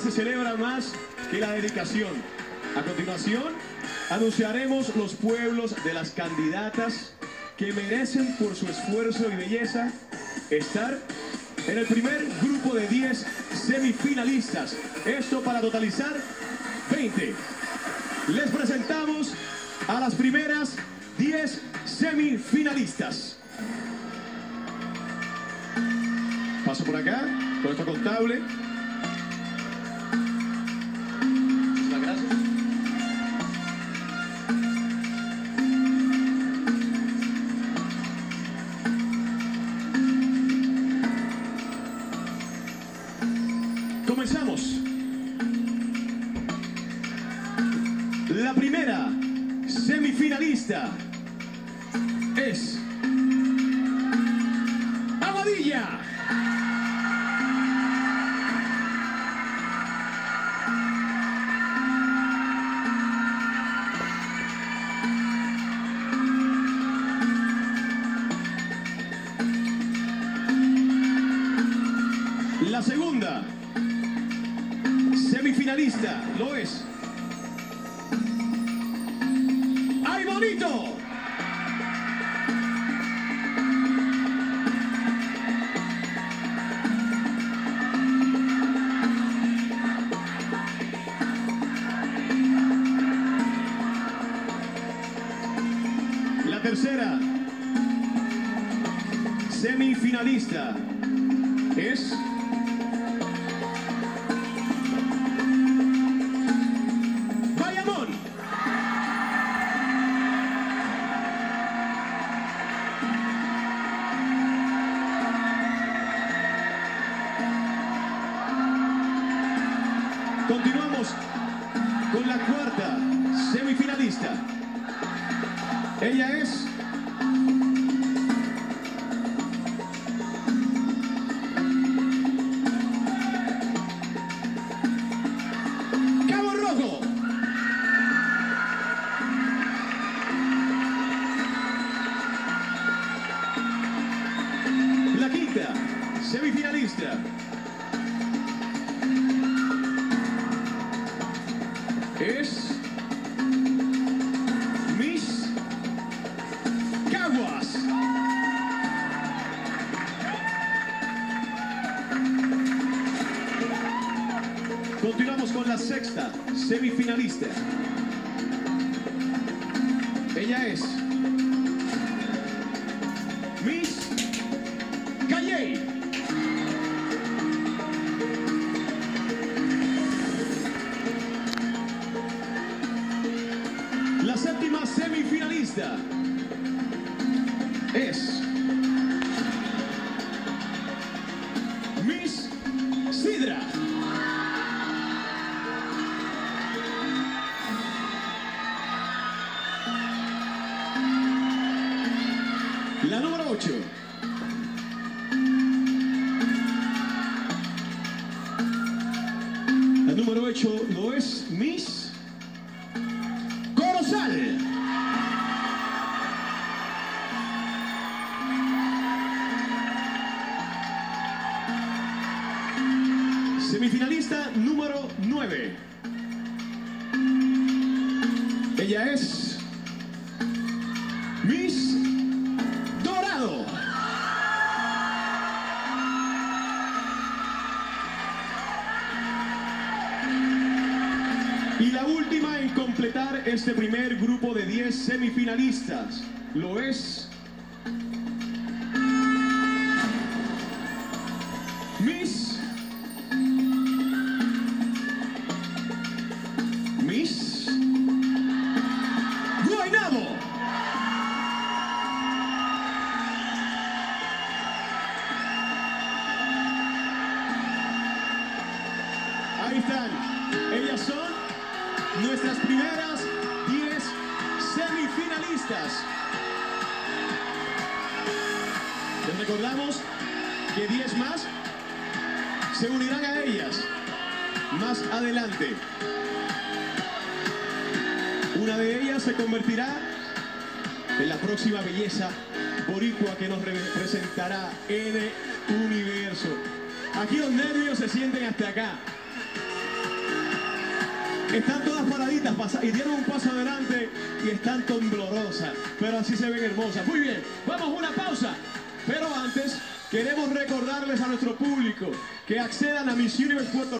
se celebra más que la dedicación. A continuación, anunciaremos los pueblos de las candidatas que merecen por su esfuerzo y belleza estar en el primer grupo de 10 semifinalistas. Esto para totalizar 20. Les presentamos a las primeras 10 semifinalistas. Paso por acá con nuestro contable. La primera semifinalista es Amadilla. La segunda semifinalista lo es. La tercera semifinalista es Continuamos con la cuarta semifinalista. Ella es Cabo. La quinta semifinalista. Continuamos con la sexta semifinalista. Ella es Miss Calle. La séptima semifinalista es 8. La número 8 lo es Miss Corozal. Semifinalista número 9. Ella es Miss Y la última en completar este primer grupo de 10 semifinalistas lo es Miss Ahí están. Ellas son nuestras primeras 10 semifinalistas. Les recordamos que 10 más se unirán a ellas más adelante. Una de ellas se convertirá en la próxima belleza boricua que nos representará en universo. Aquí los nervios se sienten hasta acá. Están todas paraditas y dieron un paso adelante y están temblorosas, pero así se ven hermosas. Muy bien, vamos a una pausa. Pero antes, queremos recordarles a nuestro público que accedan a Miss Universe Puerto